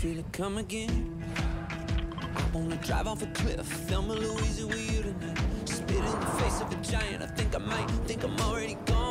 Feel it come again. I wanna drive off a cliff, Thelma Louise with you tonight. Spit in the face of a giant. I think I might think I'm already gone.